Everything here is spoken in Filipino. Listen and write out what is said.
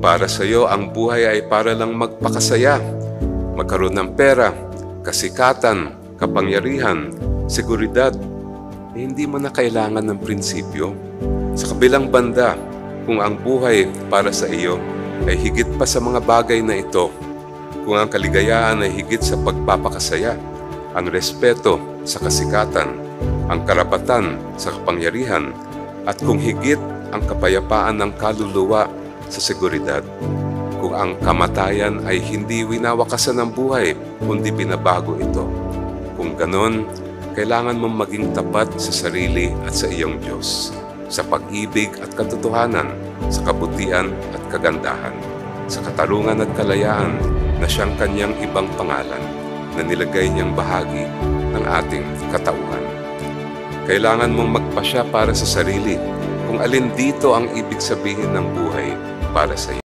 Para sa iyo ang buhay ay para lang magpakasaya, magkaroon ng pera, kasikatan, kapangyarihan, seguridad, eh, hindi mo na kailangan ng prinsipyo. Sa kabilang banda, kung ang buhay para sa iyo ay higit pa sa mga bagay na ito, kung ang kaligayahan ay higit sa pagpapakasaya, ang respeto sa kasikatan, ang karapatan sa kapangyarihan, at kung higit ang kapayapaan ng kaluluwa sa seguridad, kung ang kamatayan ay hindi winawakasan ng buhay, kundi binabago ito. Kung ganon, kailangan mong maging tapat sa sarili at sa iyong Diyos, sa pag-ibig at katotohanan, sa kabutihan at kagandahan, sa katarungan at kalayaan na siyang kanyang ibang pangalan na nilagay niyang bahagi ng ating katauhan. Kailangan mong magpasya para sa sarili kung alin dito ang ibig sabihin ng buhay para sa iyo.